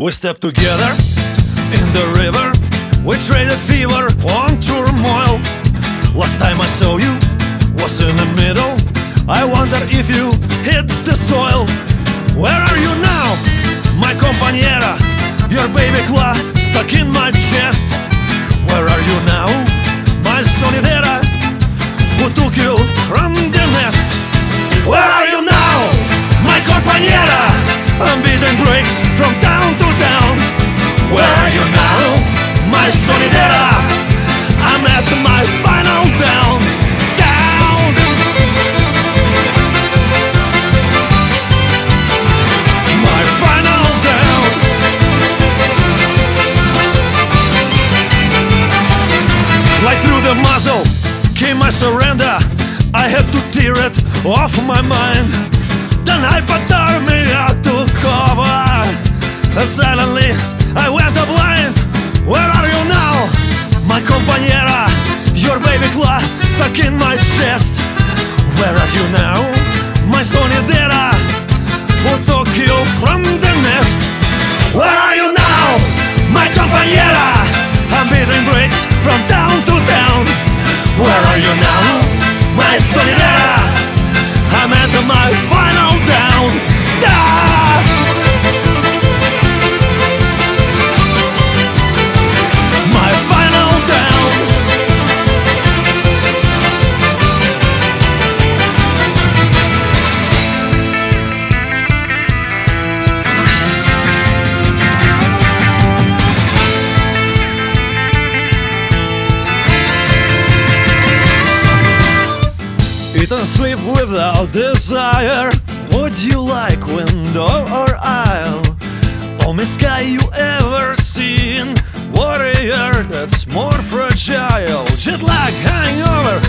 We stepped together in the river. We traded fever on turmoil. Last time I saw you was in the middle. I wonder if you hit the soil. Where are you now, my compañera? Your baby claw stuck in my chest. Where are you now, my sonidera? Who took you from the nest? Where are you now, my compañera? I'm bricks from town. I'm at my final down. Down. My final down. Like through the muzzle came my surrender. I had to tear it off my mind. Then I chest. Where are you now, Eat and sleep without desire. Would you like window or aisle? Only oh, sky you ever seen. Warrior that's more fragile. Jet lag, hangover,